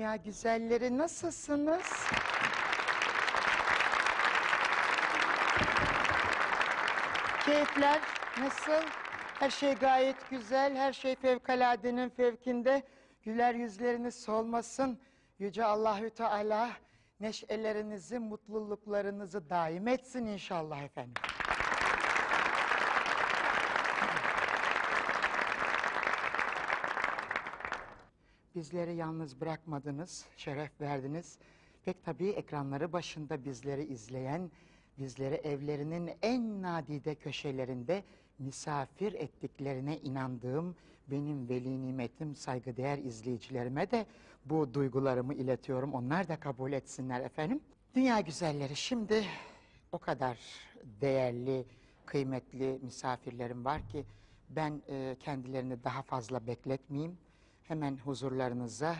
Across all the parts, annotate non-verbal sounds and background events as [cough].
Dünya güzelleri nasılsınız? Keyifler nasıl? Her şey gayet güzel, her şey fevkaladenin fevkinde. Güler yüzleriniz solmasın. Yüce Allahü Teala neşelerinizi, mutluluklarınızı daim etsin inşallah efendim. Bizleri yalnız bırakmadınız, şeref verdiniz. Pek tabii ekranları başında bizleri izleyen, bizleri evlerinin en nadide köşelerinde misafir ettiklerine inandığım benim veli nimetim, saygıdeğer izleyicilerime de bu duygularımı iletiyorum. Onlar da kabul etsinler efendim. Dünya güzelleri şimdi o kadar değerli, kıymetli misafirlerim var ki ben e, kendilerini daha fazla bekletmeyeyim. Hemen huzurlarınıza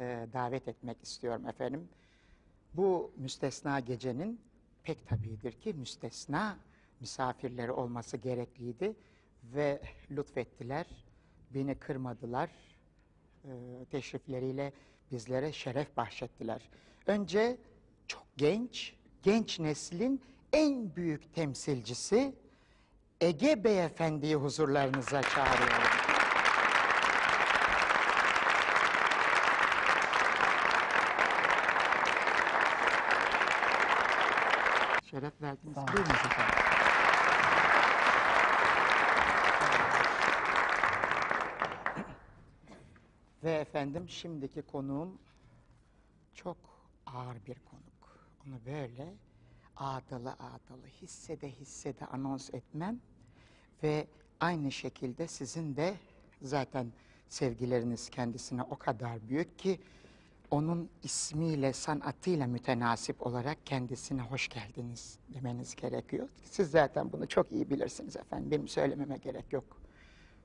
e, davet etmek istiyorum efendim. Bu müstesna gecenin pek tabidir ki müstesna misafirleri olması gerekliydi ve lütfettiler, beni kırmadılar, e, teşrifleriyle bizlere şeref bahşettiler. Önce çok genç, genç neslin en büyük temsilcisi Ege Beyefendi'yi huzurlarınıza çağırıyorum. Şeref verdiniz. Buyurunuz efendim. Ve efendim şimdiki konuğum çok ağır bir konuk. Onu böyle ağdalı ağdalı hissede hissede anons etmem ve aynı şekilde sizin de zaten sevgileriniz kendisine o kadar büyük ki onun ismiyle, sanatıyla mütenasip olarak kendisine hoş geldiniz demeniz gerekiyor. Siz zaten bunu çok iyi bilirsiniz efendim. Benim söylememe gerek yok.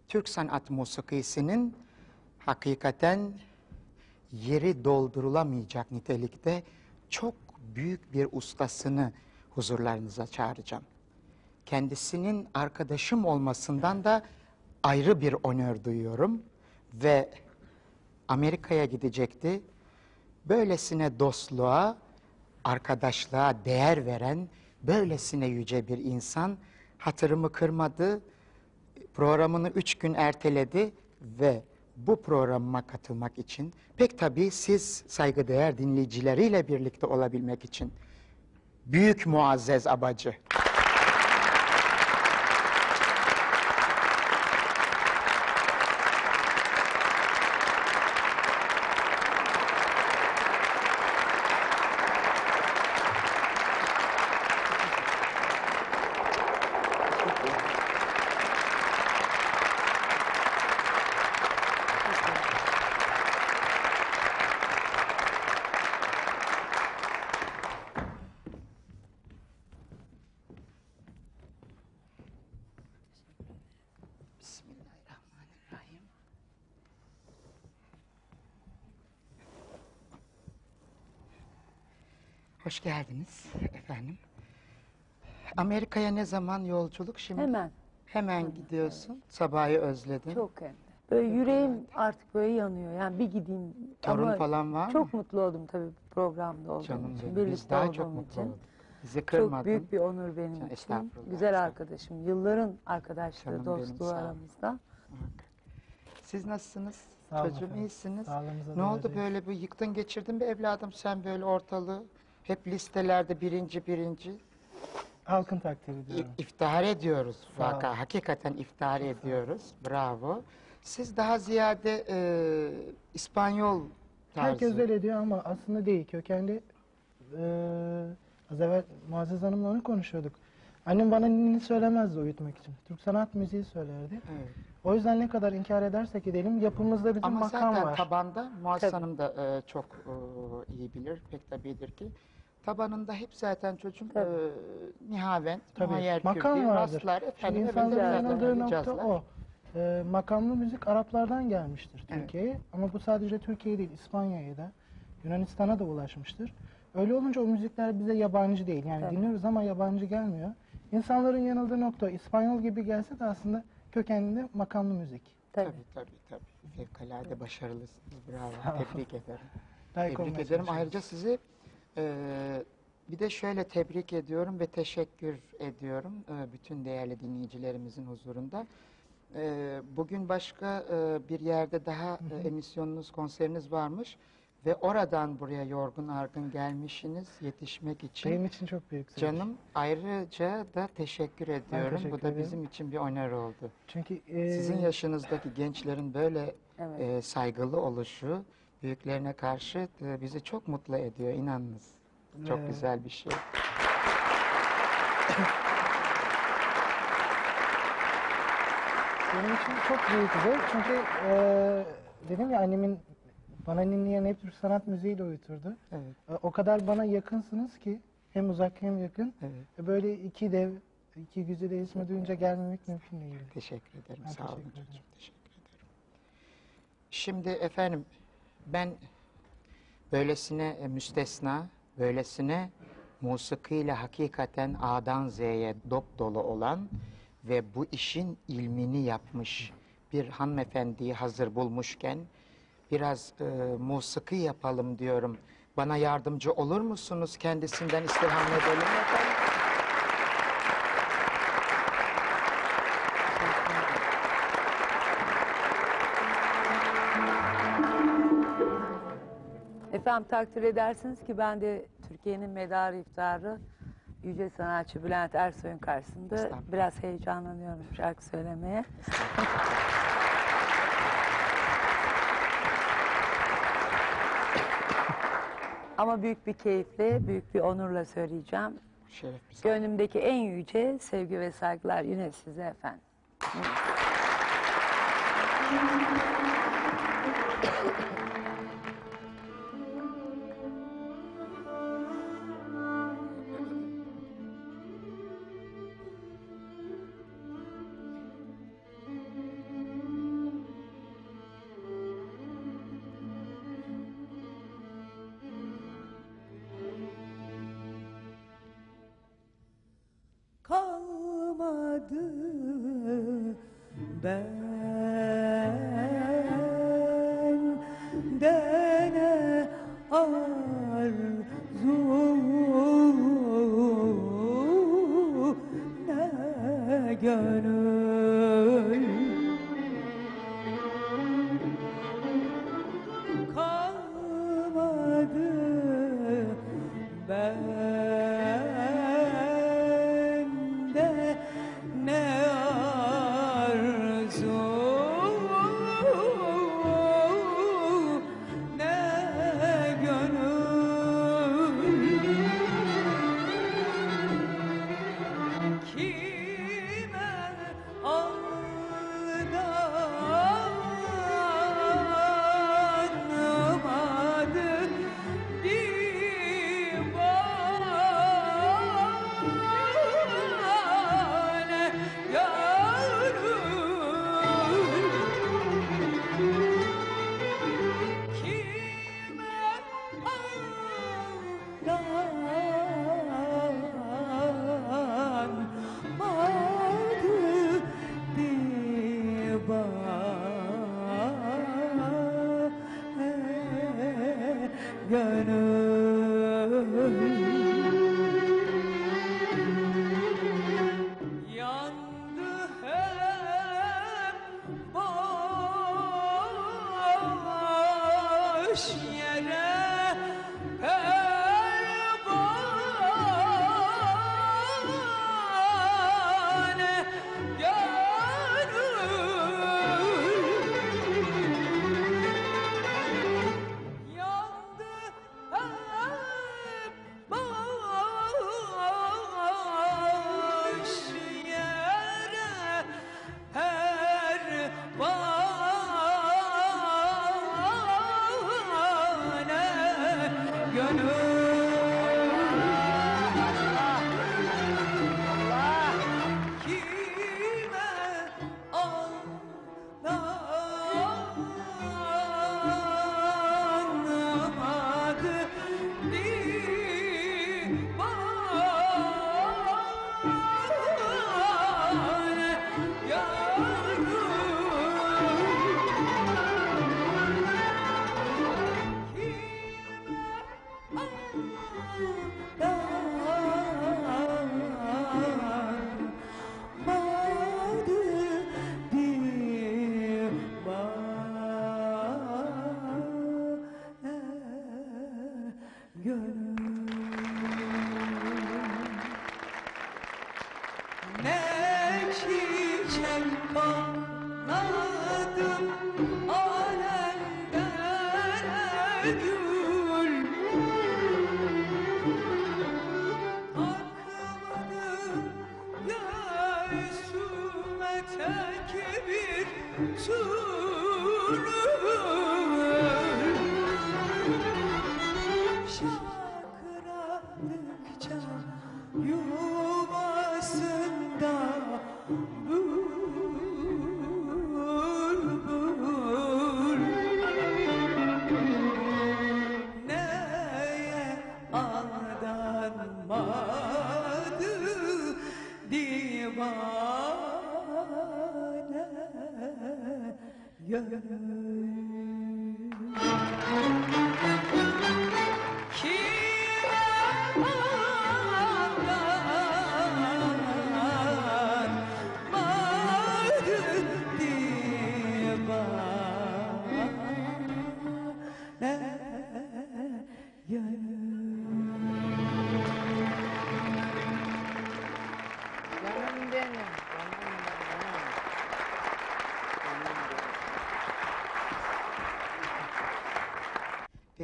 Türk sanat musikisinin hakikaten yeri doldurulamayacak nitelikte çok büyük bir ustasını huzurlarınıza çağıracağım. Kendisinin arkadaşım olmasından da ayrı bir onör duyuyorum ve Amerika'ya gidecekti. Böylesine dostluğa, arkadaşlığa değer veren, böylesine yüce bir insan hatırımı kırmadı, programını üç gün erteledi ve bu programıma katılmak için pek tabii siz saygıdeğer dinleyicileriyle birlikte olabilmek için büyük muazzez abacı. Hoş geldiniz efendim. Amerika'ya ne zaman yolculuk şimdi? Hemen. Hemen gidiyorsun. Sabahı özledin. Çok hem. Böyle yüreğim artık böyle yanıyor. Yani bir gideyim. Torun Ama falan var Çok mı? mutlu oldum tabii programda olduğum Canım için. benim. Birlikte Biz daha olduğum çok mutlu için. olduk. Bizi kırmadın. Çok büyük bir onur benim Can- için. estağfurullah, Güzel arkadaşım. Yılların arkadaşlığı, Canım benim, dostluğu sağ ol. aramızda. Siz nasılsınız? Sağ olun Çocuğum efendim. iyisiniz. Sağlığınıza Ne oldu böyle bir yıktın geçirdin mi evladım sen böyle ortalığı? Hep listelerde birinci birinci. Halkın takdiri İ- diyorum. iftihar ediyoruz. Sağ ol. Vaka, hakikaten iftihar ediyoruz. Bravo. Siz daha ziyade e, İspanyol tarzı. Herkes öyle diyor ama aslında değil. Kökenli eee az evvel Muazzez Hanım'la onu konuşuyorduk. Annem bana ninni söylemezdi uyutmak için. Türk sanat müziği söylerdi. Evet. O yüzden ne kadar inkar edersek edelim yapımızda bizim Ama makam zaten var. tabanda Tabii. Hanım da e, çok e, iyi bilir, pek tabidir ki. Tabanında hep zaten çocuğum e, nihaven, Tabii muhayyer makam kürdi, vardır. rastlar, Şimdi efendim, insanların efendim, efendim, nokta cazlar. o. Eee, makamlı müzik Araplardan gelmiştir Evet. Türkiye'ye. Ama bu sadece Türkiye değil, İspanya'ya da, Yunanistan'a da ulaşmıştır. Öyle olunca o müzikler bize yabancı değil. Yani dinliyoruz ama yabancı gelmiyor. İnsanların yanıldığı nokta İspanyol gibi gelse de aslında kökeninde makamlı müzik. Tabii. Tabii tabii. Fevkalade başarılısınız. Bravo. Tebrik ederim. [laughs] Layık tebrik ederim. çalışıyoruz. Ayrıca sizi e, bir de şöyle tebrik ediyorum ve teşekkür ediyorum e, bütün değerli dinleyicilerimizin huzurunda. E, bugün başka e, bir yerde daha e, emisyonunuz, konseriniz varmış ve oradan buraya yorgun argın gelmişsiniz yetişmek için. Benim için çok büyük zevk. Canım ayrıca da teşekkür ediyorum. teşekkür Bu da ederim. bizim için bir onur oldu. Çünkü eee, Sizin yaşınızdaki gençlerin böyle Evet. e, saygılı oluşu büyüklerine karşı e, bizi çok mutlu ediyor inanınız. Çok Evet. güzel bir şey. benim için çok büyük zevk. Çünkü eee, dedim ya annemin bana ninniyen hep Türk sanat müziğiyle uyuturdu. Evet, E, O kadar bana yakınsınız ki hem uzak hem yakın. evet. E, Böyle iki dev, iki güzide ismi duyunca gelmemek mümkün değil. Teşekkür ederim. Ben Sağ olun teşekkür ederim. çocuğum. Teşekkür ederim. Şimdi efendim ben böylesine e, müstesna, böylesine musikiyle hakikaten A'dan Z'ye dop dolu olan ve bu işin ilmini yapmış bir hanımefendiyi hazır bulmuşken biraz e, musiki yapalım diyorum. Bana yardımcı olur musunuz? Kendisinden istirham edelim efendim. Efendim takdir edersiniz ki ben de Türkiye'nin medarı iftarı Yüce Sanatçı Bülent Ersoy'un karşısında biraz heyecanlanıyorum şarkı söylemeye. Ama büyük bir keyifle, büyük bir onurla söyleyeceğim. Şeref bize. Gönlümdeki en yüce sevgi ve saygılar yine size efendim. Benden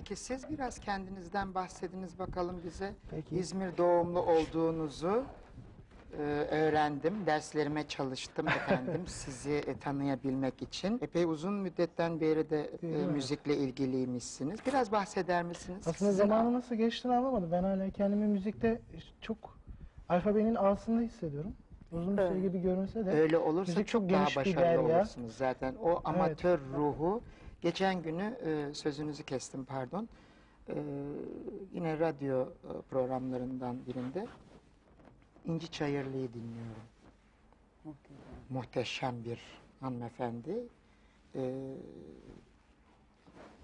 Peki siz biraz kendinizden bahsediniz bakalım bize. Peki. İzmir doğumlu olduğunuzu e, öğrendim. Derslerime çalıştım efendim [laughs] sizi e, tanıyabilmek için. Epey uzun müddetten beri de e, Değil mi? müzikle ilgiliymişsiniz. Biraz bahseder misiniz? Aslında Sizin- zamanı nasıl geçtiğini anlamadım. Ben hala kendimi müzikte çok alfabenin altında hissediyorum. Uzun bir şey Evet. gibi görünse de. Öyle olursa Müzik çok çok daha geniş bir başarılı derya. olursunuz zaten. O amatör ruhu geçen günü e, sözünüzü kestim pardon. E, yine radyo e, programlarından birinde İnci Çayırlı'yı dinliyorum. Muhteşem. muhteşem bir hanımefendi. Ee,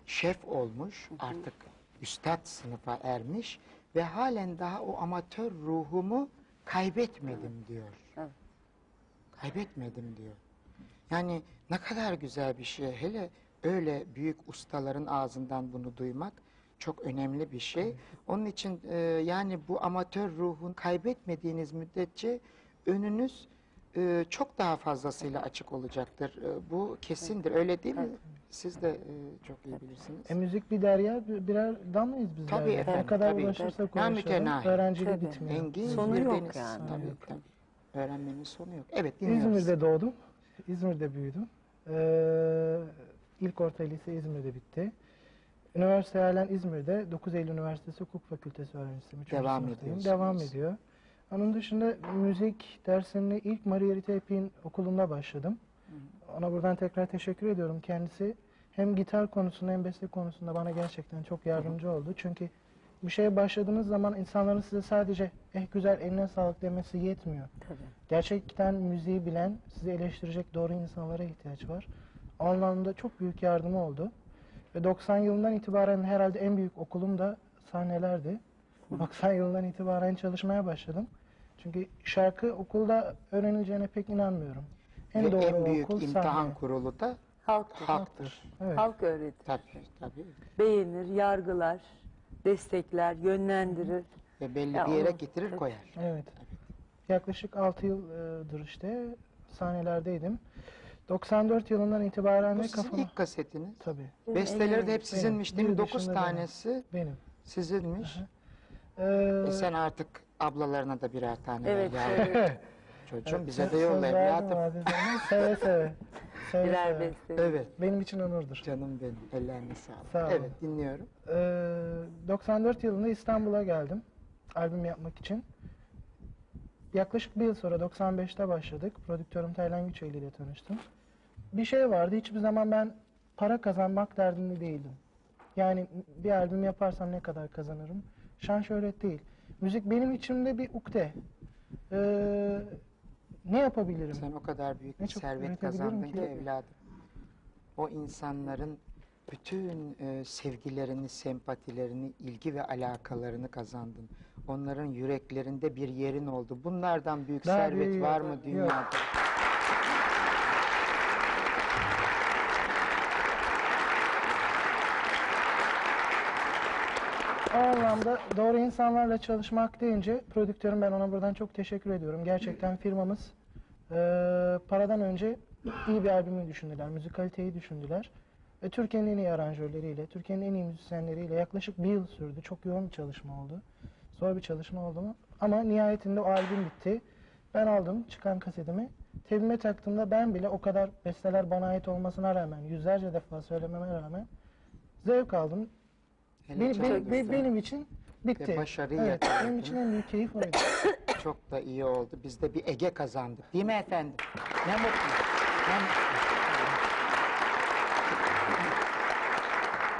şef olmuş, artık üstad sınıfa ermiş ve halen daha o amatör ruhumu kaybetmedim diyor. Evet. Kaybetmedim diyor. Yani ne kadar güzel bir şey. Hele öyle büyük ustaların ağzından bunu duymak çok önemli bir şey. Onun için e, yani bu amatör ruhun kaybetmediğiniz müddetçe önünüz e, çok daha fazlasıyla açık olacaktır. E, bu kesindir. Öyle değil mi? Siz de e, çok iyi bilirsiniz. E, müzik bir derya, bir- birer damlayız biz Tabii derya. efendim, Ne kadar tabii. uğraşırsak uğraşalım, mütenahi. öğrenciliği Tabii. bitmiyor. Engin Sonu bir yok deniz. yani. Tabii, Yok. tabii. Öğrenmenin sonu yok. Evet dinliyoruz. İzmir'de doğdum. İzmir'de büyüdüm. Ee, ilk orta lise İzmir'de bitti. Üniversite halen İzmir'de. 9 Eylül Üniversitesi Hukuk Fakültesi öğrencisiyim. Üçüncü Devam sınıftayım. ediyorsunuz. Devam ediyor. Onun dışında müzik derslerine ilk Margarita Epik'in okulunda başladım. Ona buradan tekrar teşekkür ediyorum. Kendisi hem gitar konusunda hem beste konusunda bana gerçekten çok yardımcı oldu. Çünkü bir şeye başladığınız zaman insanların size sadece eh güzel eline sağlık demesi yetmiyor. Tabii. Gerçekten müziği bilen, sizi eleştirecek doğru insanlara ihtiyaç var. O anlamda çok büyük yardımı oldu. Ve 90 yılından itibaren herhalde en büyük okulum da sahnelerdi. 90 yılından itibaren çalışmaya başladım. Çünkü şarkı okulda öğrenileceğine pek inanmıyorum. En Ve doğru en büyük okul imtihan sahne. kurulu da Halktır. halktır. Evet. Halk öğretir. Tabii tabii. Beğenir, yargılar, destekler, yönlendirir. Ve belli Ya bir yere onu- getirir Evet. koyar. Evet. Yaklaşık 6 yıldır işte sahnelerdeydim. 94 yılından itibaren Bu sizin kafama... ilk kasetiniz. Tabii. Besteleri de hep Benim. sizinmiş değil mi? Bir 9 dışında benim. tanesi Benim. sizinmiş. Ee, E sen artık ablalarına da birer tane Evet, ver yavrum. [laughs] Çocuğum bize söz de yolla verdim evladım. Hanım. Seve [laughs] seve. Seve Birer seve. beste. Evet. Benim için onurdur. Canım benim. Ellerine sağlık. Sağ olun. Evet dinliyorum. Ee, 94 yılında İstanbul'a geldim. Albüm yapmak için. Yaklaşık bir yıl sonra 95'te başladık. Prodüktörüm Taylan Güçeyli ile tanıştım. Bir şey vardı. Hiçbir zaman ben para kazanmak derdinde değildim. Yani bir albüm yaparsam ne kadar kazanırım? Şan şöhret değil. Müzik benim içimde bir ukde. Ee, ne yapabilirim? Sen o kadar büyük Ne bir servet kazandın ki. ki evladım. O insanların bütün e, sevgilerini, sempatilerini, ilgi ve alakalarını kazandın. Onların yüreklerinde bir yerin oldu. Bunlardan büyük Daha servet büyüğü var mı yok. O anlamda doğru insanlarla çalışmak deyince prodüktörüm ben ona buradan çok teşekkür ediyorum. Gerçekten firmamız eee, paradan önce iyi bir albümü düşündüler, müzikaliteyi düşündüler. Ve Türkiye'nin en iyi aranjörleriyle, Türkiye'nin en iyi müzisyenleriyle yaklaşık bir yıl sürdü. Çok yoğun bir çalışma oldu. Zor bir çalışma oldu mu? Ama nihayetinde o albüm bitti. Ben aldım çıkan kasetimi. Tebime taktığımda ben bile o kadar besteler bana ait olmasına rağmen, yüzlerce defa söylememe rağmen zevk aldım. Be- çok be- güzel. be- benim için bitti. Ve evet, yakaladın. benim için en büyük keyif oydu. [coughs] Çok da iyi oldu. Biz de bir Ege kazandık. Değil mi efendim? Ne mutlu. Ne mutlu.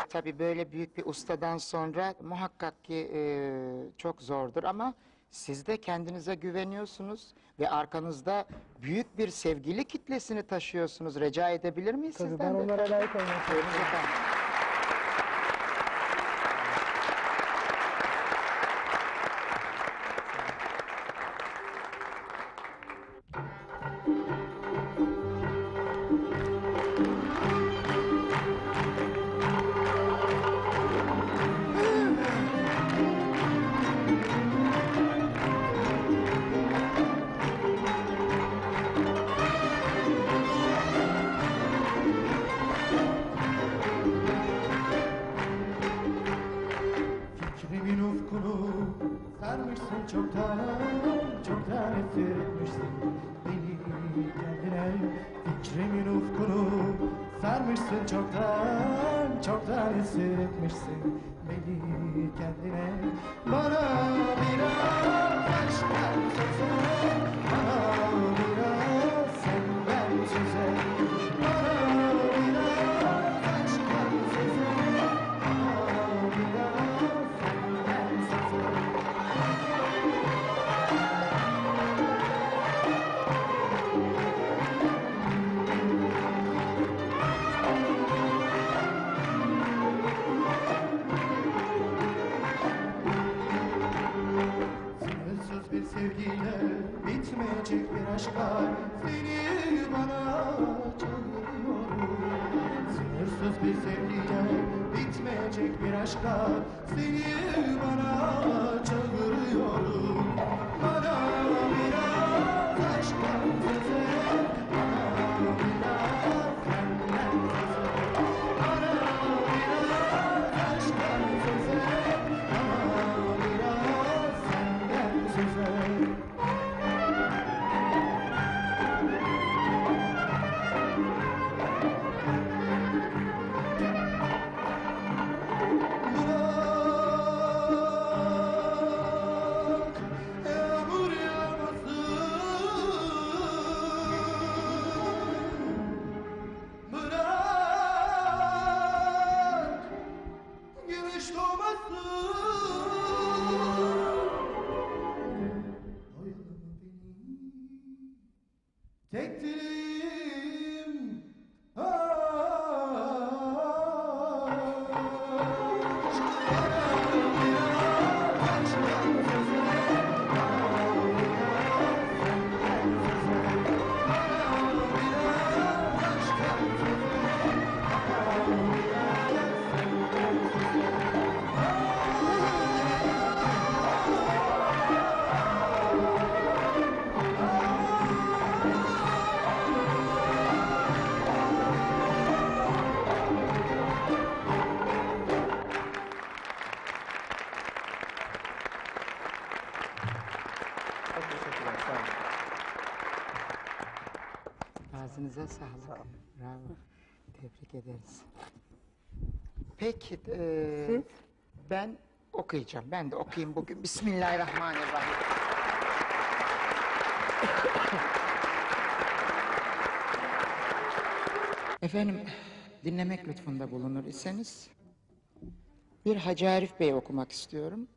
Tabii böyle büyük bir ustadan sonra muhakkak ki e, çok zordur ama siz de kendinize güveniyorsunuz ve arkanızda büyük bir sevgili kitlesini taşıyorsunuz. Rica edebilir miyiz Tabii sizden ben de? onlara layık olmak Buyurun istiyorum. efendim. bir sevgiyle bitmeyecek bir aşka seni bana çağırıyorum. Sınırsız bir sevgiyle bitmeyecek bir aşka seni bana çağırıyorum. Bana biraz aşk bize Tebrik ederiz. Peki, e, Siz? ben okuyacağım. Ben de okuyayım bugün. Bismillahirrahmanirrahim. Efendim, dinlemek lütfunda bulunur iseniz bir Hacı Arif Bey okumak istiyorum.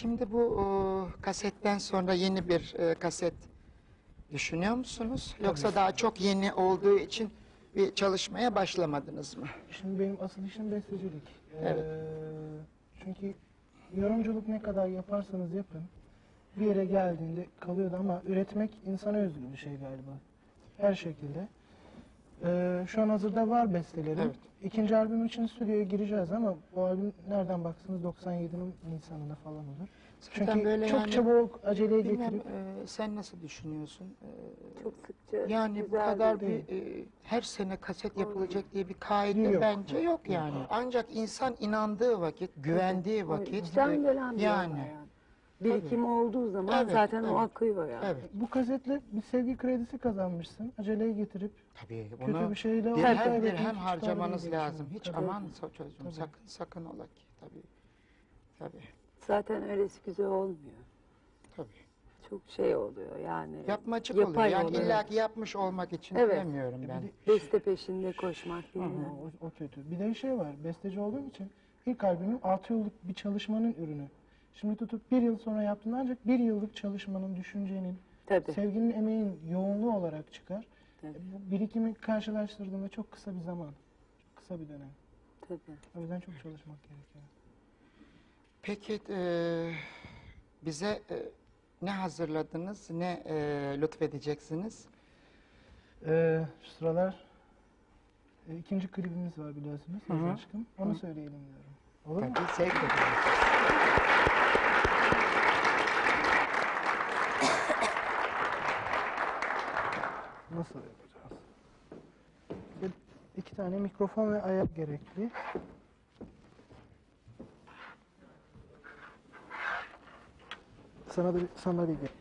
Şimdi bu e, kasetten sonra yeni bir e, kaset düşünüyor musunuz? Yoksa daha çok yeni olduğu için bir çalışmaya başlamadınız mı? Şimdi benim asıl işim bestecilik. Evet. Ee, çünkü yorumculuk ne kadar yaparsanız yapın bir yere geldiğinde kalıyordu ama üretmek insana özgü bir şey galiba. Her şekilde. Ee, şu an hazırda var bestelerim. Evet. İkinci albüm için stüdyoya gireceğiz ama bu albüm nereden baksanız 97'nin Nisan'ında falan olur. Zaten Çünkü böyle çok yani- çabuk aceleye Bilmem, getirip e, sen nasıl düşünüyorsun? E, Çok sıkça. yani bu kadar bir- bir e, her sene kaset yapılacak diye bir kaide Yok. bence yok yani. Ancak insan inandığı vakit, güvendiği vakit İçten e, yani. yani. Birikim olduğu zaman Evet, zaten evet. o akıyor yani. Evet. bu kasetle bir sevgi kredisi kazanmışsın. Aceleye getirip Tabii kötü bunu bir şeyle dirhem kaybetmek dirhem harcamanız lazım. Hiç Tabii. aman so- çocuğum Tabii. sakın sakın ola ki. Tabii. Tabii. Zaten öylesi güzel olmuyor. Tabii. Çok şey oluyor yani. Yapmacık yapay oluyor. Yani oluyor. illa ki yapmış olmak için Evet. demiyorum ben. Beste peşinde koşmak değil mi? O, o kötü. Bir de şey var, besteci olduğum için ilk albümüm 6 yıllık bir çalışmanın ürünü. Şimdi tutup bir yıl sonra yaptığında ancak bir yıllık çalışmanın, düşüncenin, Tabii. sevginin, emeğin yoğunluğu olarak çıkar. Tabii. Bu birikimi karşılaştırdığında çok kısa bir zaman, çok kısa bir dönem. Tabii. O yüzden çok çalışmak gerekiyor. Peki e, bize e, ne hazırladınız, ne e, lütfedeceksiniz? Ee, şu sıralar e, ikinci klibimiz var biliyorsunuz, Hı hı. Aşkım. Onu söyleyelim diyorum. Olur mu? Tabii zevk ederiz. Nasıl yapacağız? Bir, iki tane mikrofon ve ayak gerekli. Sana da bir sandalye gerek.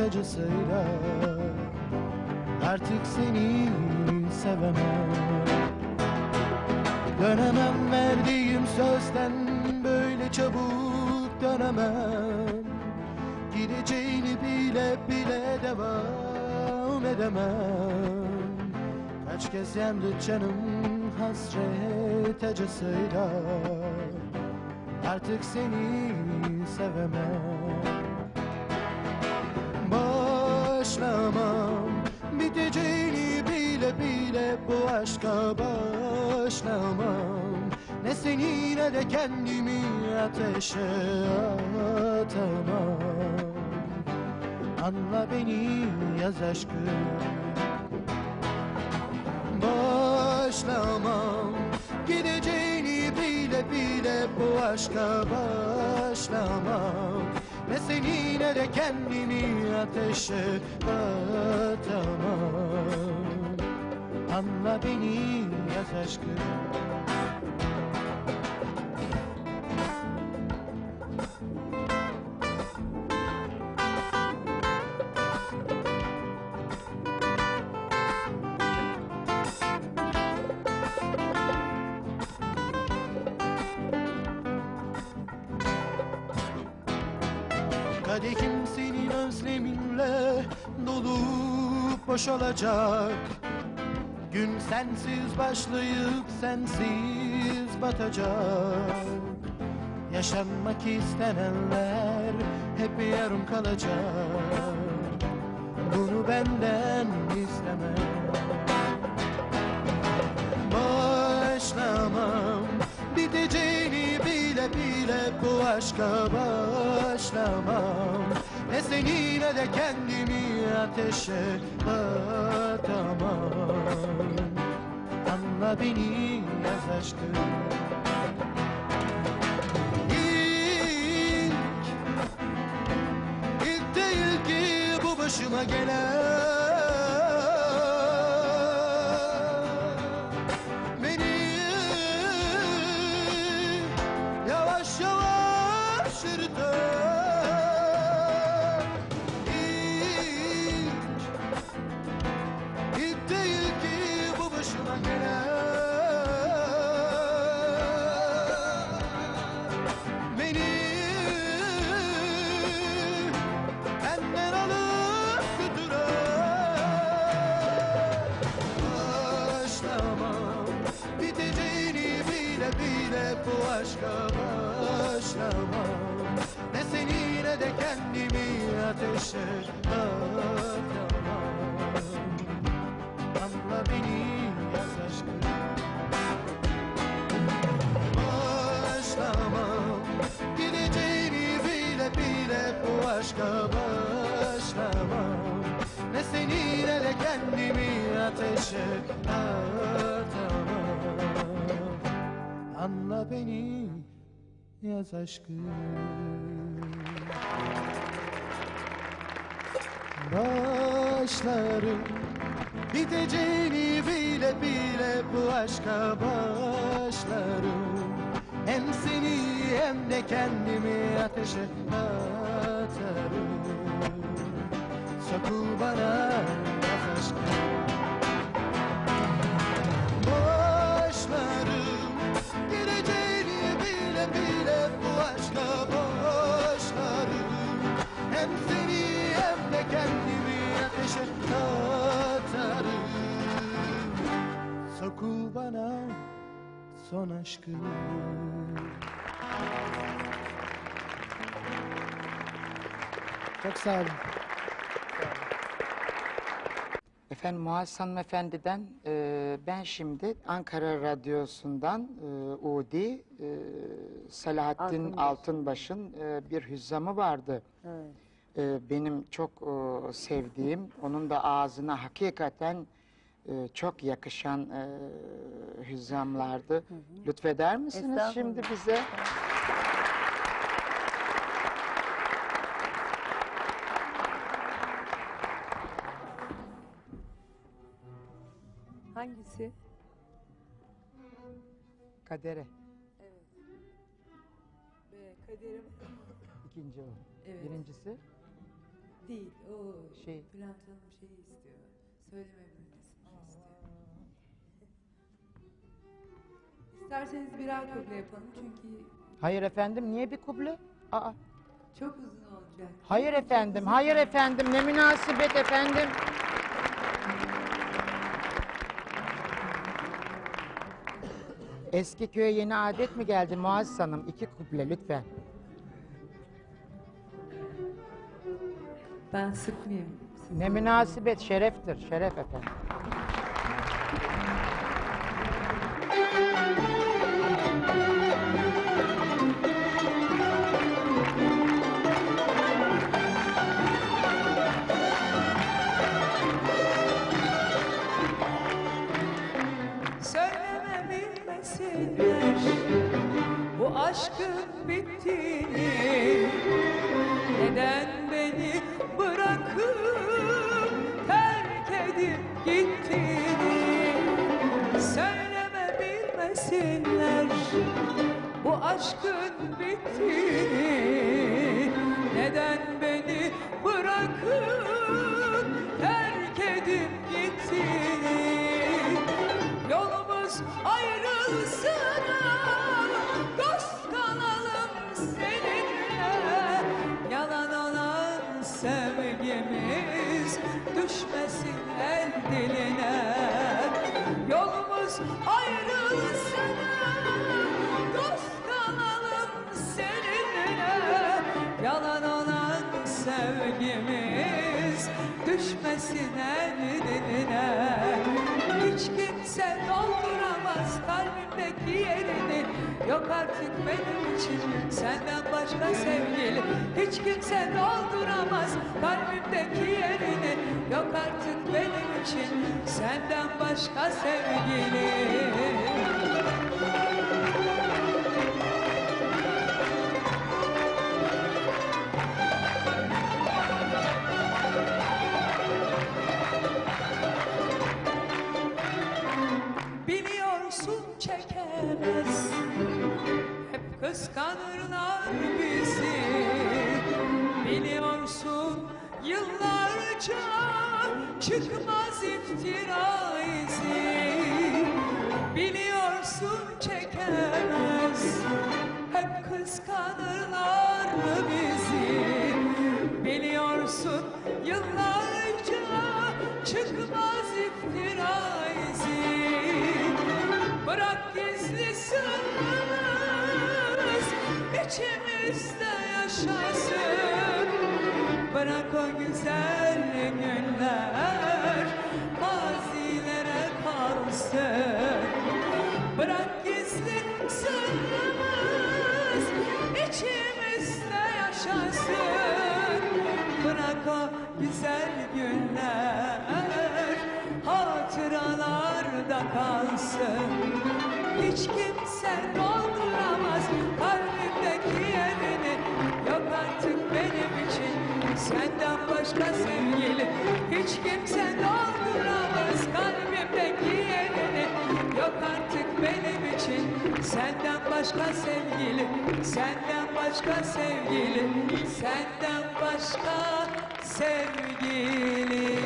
Hasret acısıyla Artık seni sevemem. Dönemem verdiğim sözden böyle çabuk dönemem. Gideceğini bile bile devam edemem. Kaç kez yandı canım hasret acısıyla. Artık seni sevemem Başlamam. Biteceğini bile bile bu aşka başlamam. Ne seni ne de kendimi ateşe atamam. Anla beni yaz aşkım. Başlamam. Gideceğini bile bile bu aşka başlamam seni ne de kendimi ateşe atamam. Anla beni yaz aşkım boşalacak Gün sensiz başlayıp sensiz batacak. Yaşanmak istenenler hep yarım kalacak. Bunu benden isteme. Başlamam. Biteceğini bile bile bu aşka başlamam Ne seni ne de kendimi ateşe atamam. Anla beni yaz aşkım. İlk, ilk değil ki bu başıma gelen yaz aşkım Başlarım Biteceğini bile bile bu aşka başlarım. Hem seni hem de kendimi ateşe atarım. Sokul bana son aşkım Çok sağ olun. Efendim Muaz Hanımefendi'den e, ben şimdi Ankara Radyosu'ndan e, Udi e, Selahattin Altınbaş. Altınbaş'ın e, bir hüzzamı vardı. Evet. E, benim çok e, sevdiğim, onun da ağzına hakikaten e, çok yakışan e, hüzzamlardı. Lütfeder misiniz şimdi bize? Hangisi? Kadere. Be, kaderim. İkinci o. Evet. Birincisi Değil. O Şey- Bülent Hanım şeyi istiyor. Söyleme İsterseniz birer kuple yapalım çünkü Hayır efendim niye bir kuble? Aa. Çok uzun olacak. Hayır efendim, hayır efendim. Ne münasebet efendim. Eski köye yeni adet mi geldi Muazzez Hanım? İki kuple lütfen. Ben sıkmayayım. Ne münasebet, şereftir, şeref efendim. Aşkın bittiğini Neden beni bırakıp terk edip gittiğini Söyleme bilmesinler bu aşkın bittiğini Neden beni bırakıp terk edip gittiğini Yolumuz ayrılsın Düşmesin el diline. Yolumuz ayrılsın. Dost kalalım seninle. Yalan olan sevgimiz Düşmesin el diline. Hiç kimse dolduramaz kalbimdeki yerini Yok artık benim için. Senden başka sevgili Hiç kimse dolduramaz. Kalbimdeki yerini Yok artık benim için. Senden başka sevgili Çıkmaz iftira izi Biliyorsun çekemez. Hep kıskanırlar bizi? Biliyorsun yıllarca Çıkmaz iftira izi Bırak gizli içimizde yaşasın. Bırak o güzel Bırak gizli sırrımız içimizde yaşasın. Bırak o güzel günler hatıralarda kalsın. Hiç kimse dolduramaz Senden başka sevgili Senden başka sevgili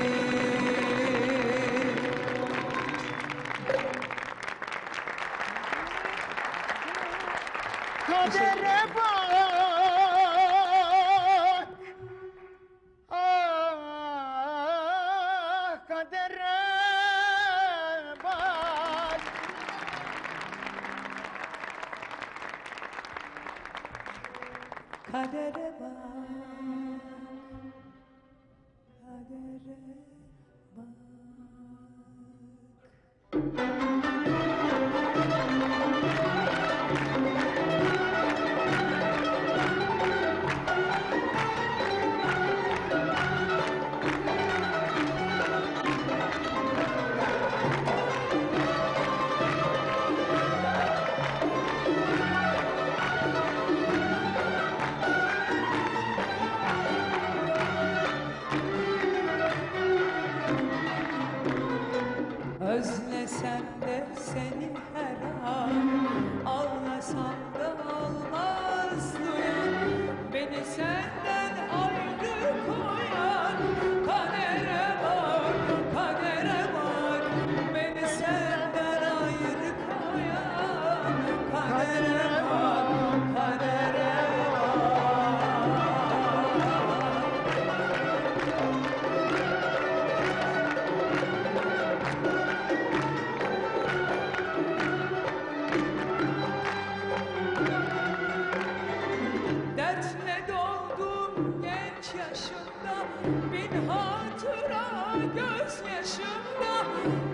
gözyaşımda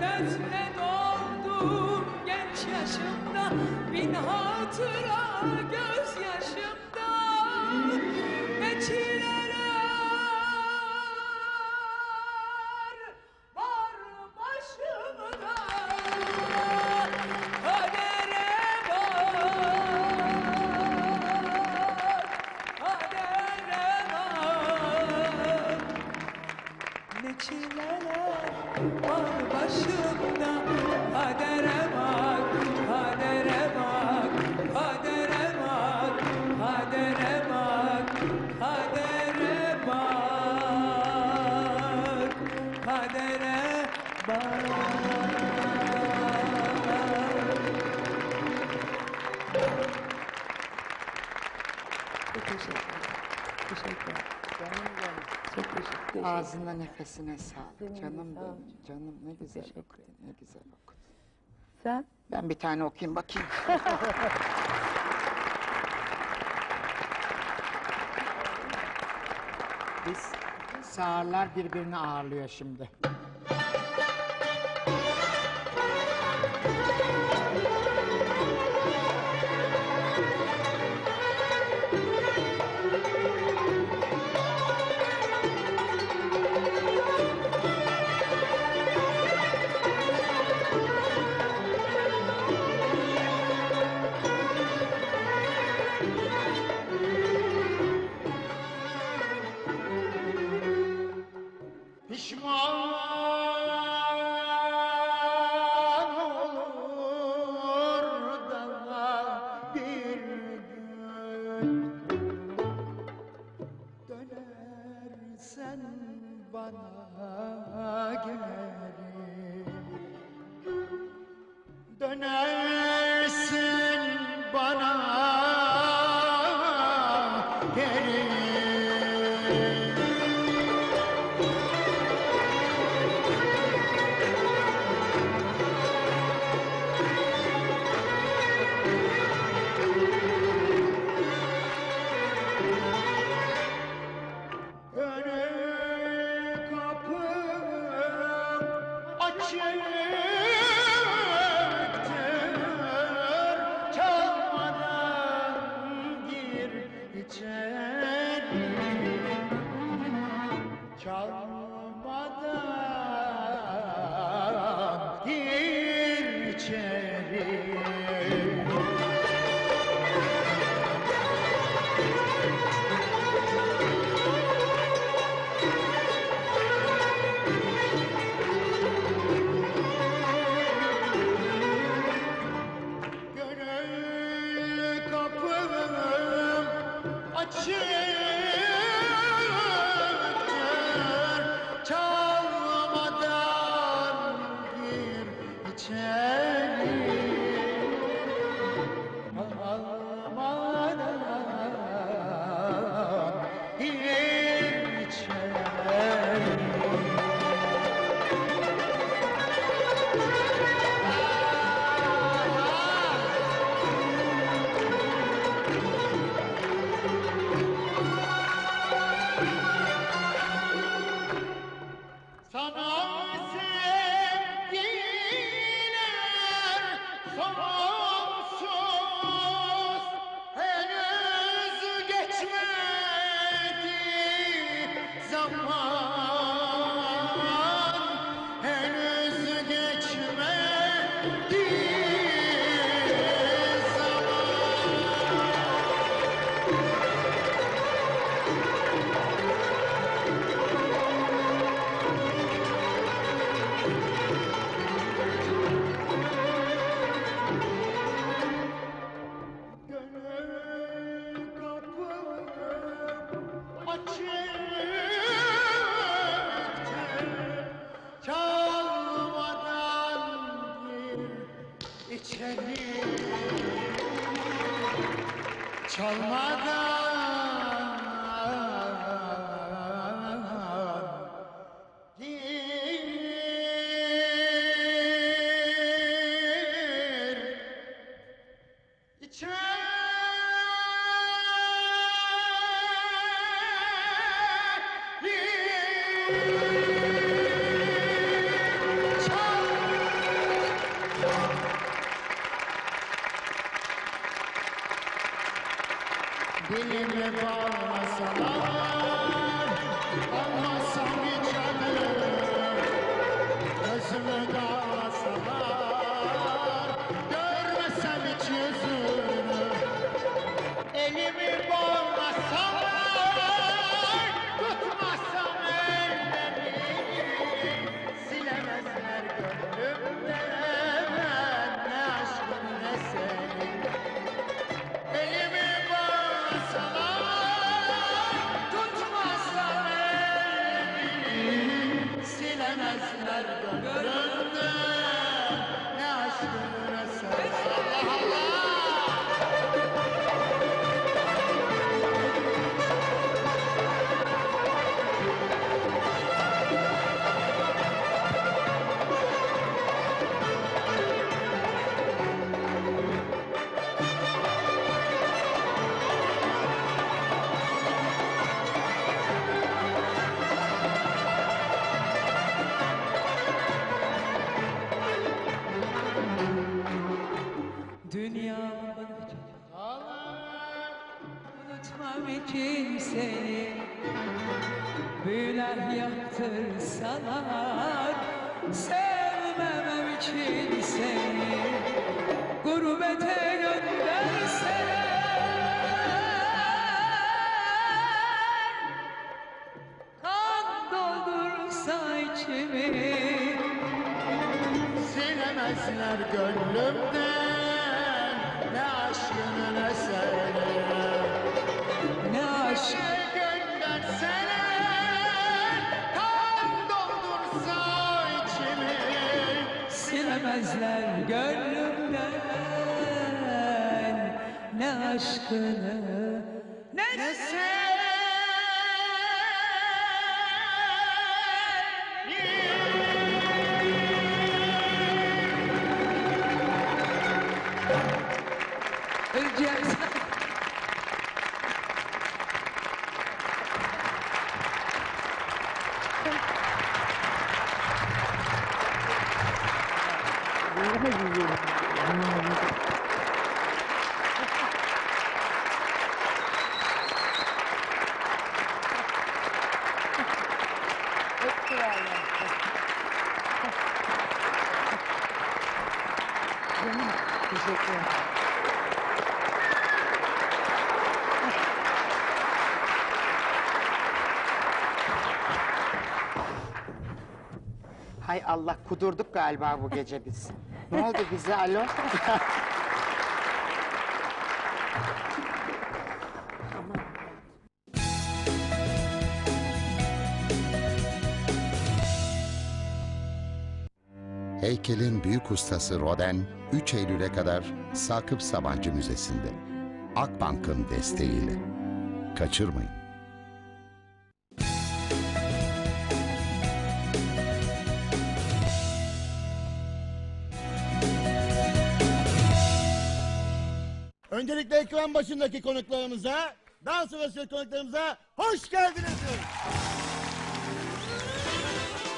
Dertle doldum. Genç yaşımda Bin hatıra gözyaşımda Ne Ağzına nefesine sağlık. De Canım sağ benim. Canım ne güzel Teşekkür okudun. Ne güzel okudun. Sen? Ben bir tane okuyayım bakayım. [laughs] Biz sağırlar birbirini ağırlıyor şimdi. Bana geri Dönersin bana geri için seni Büyüler yaptırsalar Sevmemem için seni Gurbete gönderseler. Kan doldursa içimi. Silemezler gönlümden. Ne aşkını ne seni Silemezler gönlümden Ne aşkını Ne de Allah kudurduk galiba bu gece biz. Ne oldu bize alo? Heykelin büyük ustası Roden 3 Eylül'e kadar Sakıp Sabancı Müzesi'nde. Akbank'ın desteğiyle. Kaçırmayın. Öncelikle ekran başındaki konuklarımıza, dans sırası konuklarımıza hoş geldiniz.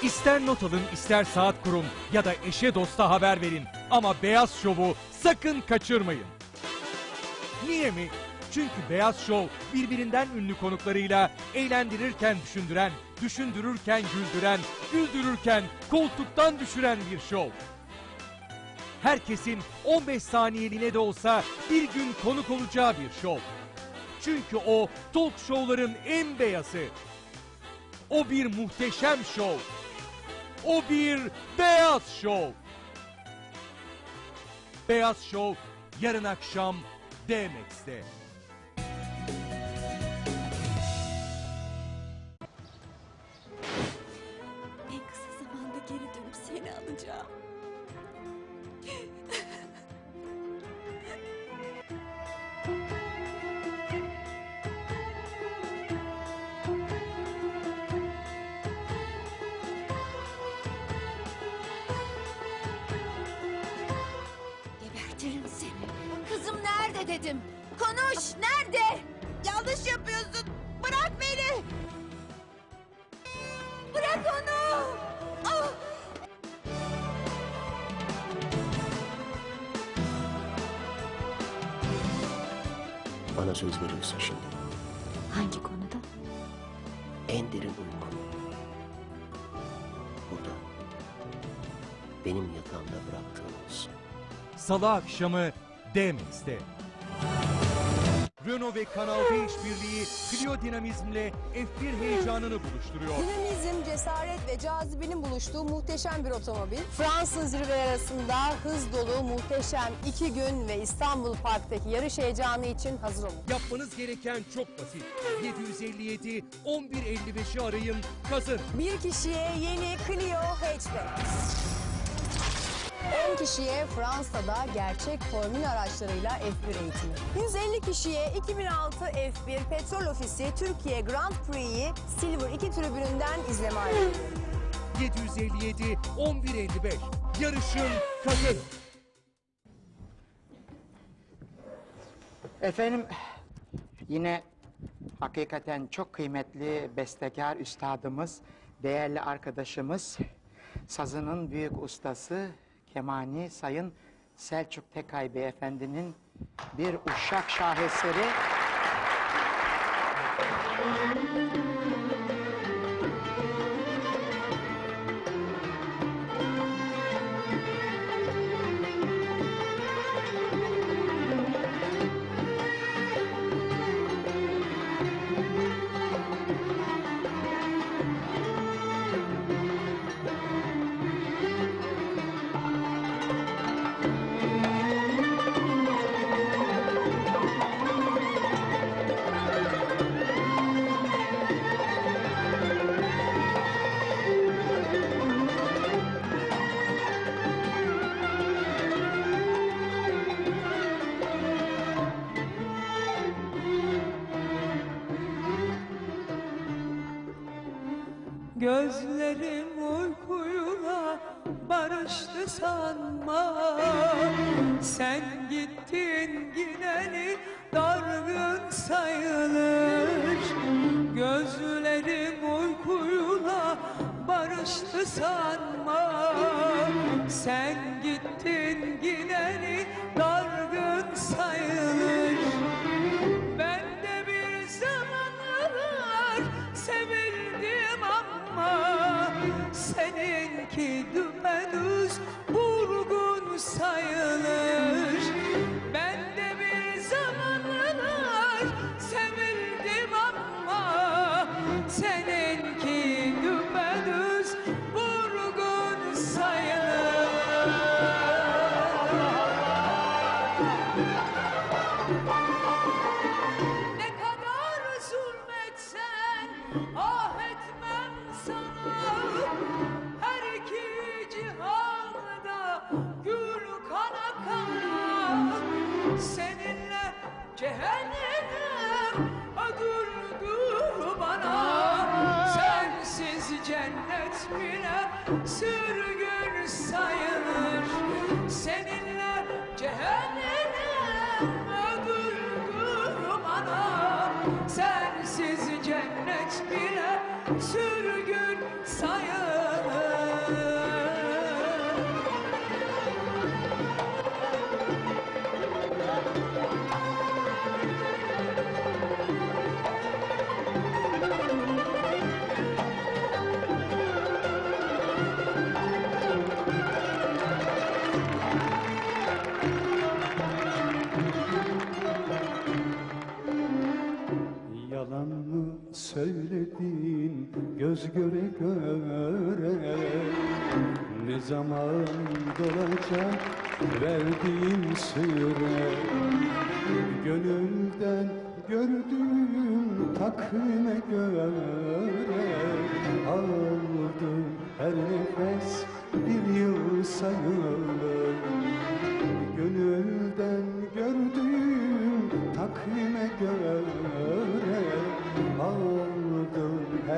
İster not alın, ister saat kurun ya da eşe dosta haber verin. Ama Beyaz Şov'u sakın kaçırmayın. Niye mi? Çünkü Beyaz Şov birbirinden ünlü konuklarıyla eğlendirirken düşündüren, düşündürürken güldüren, güldürürken koltuktan düşüren bir şov. Herkesin 15 saniyeliğine de olsa bir gün konuk olacağı bir şov. Çünkü o talk show'ların en beyazı. O bir muhteşem şov. O bir beyaz şov. Beyaz Şov yarın akşam DMX'te. Nerede? Yanlış yapıyorsun. Bırak beni. Bırak onu. Ah! Bana söz veriyorsun şimdi. Hangi konuda? En derin uyku. Burada. Benim yatağımda bıraktığın olsun. Salı akşamı DMX'te. Renault ve Kanal D işbirliği Clio Dinamizm'le F1 heyecanını buluşturuyor. Dinamizm, cesaret ve cazibenin buluştuğu muhteşem bir otomobil. Fransız zirve arasında hız dolu muhteşem iki gün ve İstanbul Park'taki yarış heyecanı için hazır olun. Yapmanız gereken çok basit. 757 1155'i arayın, kazın. Bir kişiye yeni Clio Hatchback. 10 kişiye Fransa'da gerçek formül araçlarıyla F1 eğitimi. 150 kişiye 2006 F1 Petrol Ofisi Türkiye Grand Prix'yi Silver 2 tribününden izleme ayrılıyor. 757 1155. Yarışın, kazın. Efendim yine hakikaten çok kıymetli bestekar üstadımız, değerli arkadaşımız, sazının büyük ustası Kemani Sayın Selçuk Tekay Beyefendi'nin bir uşak şaheseri.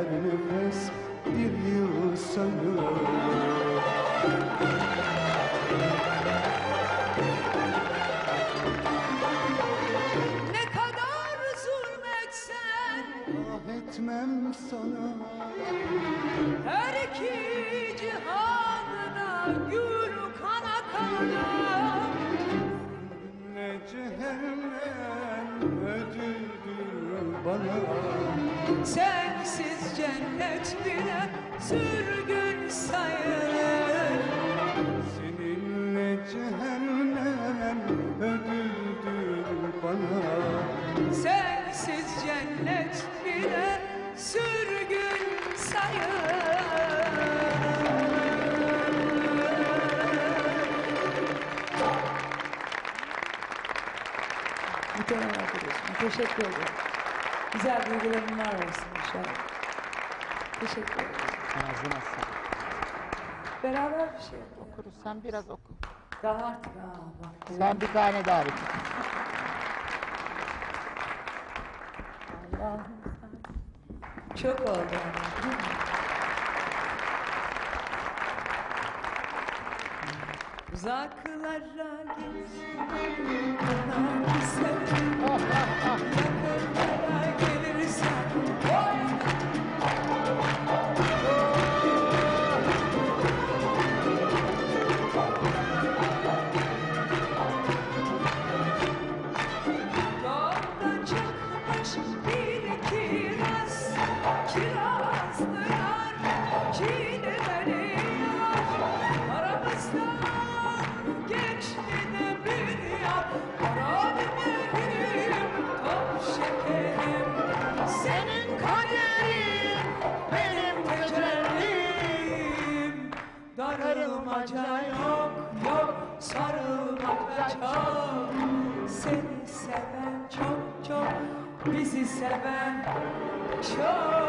her Give you some love. sürgün sayılır Seninle cehennem ödüldür bana Sensiz cennet bile sürgün sayılır Muhterem arkadaşım, teşekkür ederim. Güzel duygularım var olsun inşallah. Teşekkür ederim. Ağzına sağlık. Beraber bir şey yapalım. Okuruz. Sen biraz oku. Daha artık. Aa, bak. Sen bir tane daha oku. Allah'ım sen. Çok oldu. Yani. Uzaklara git. Daha güzel. sarılmakta çok Seni seven çok çok bizi seven çok.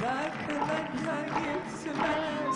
Zarkıdan kalbim süper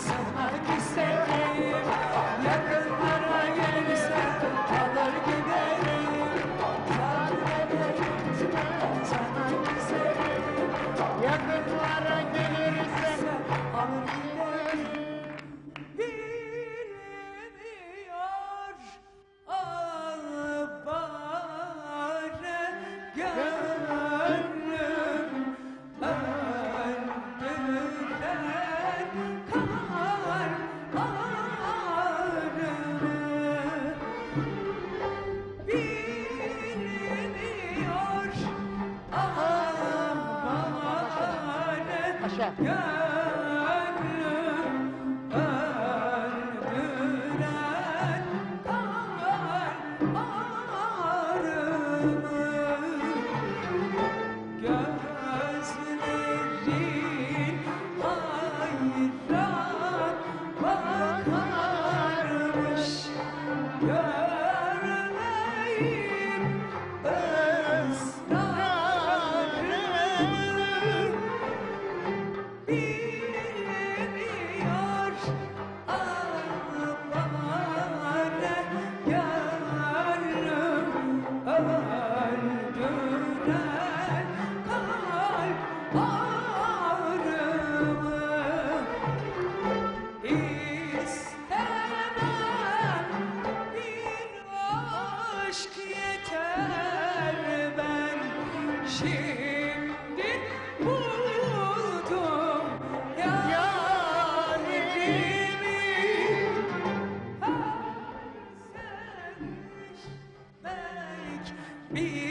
be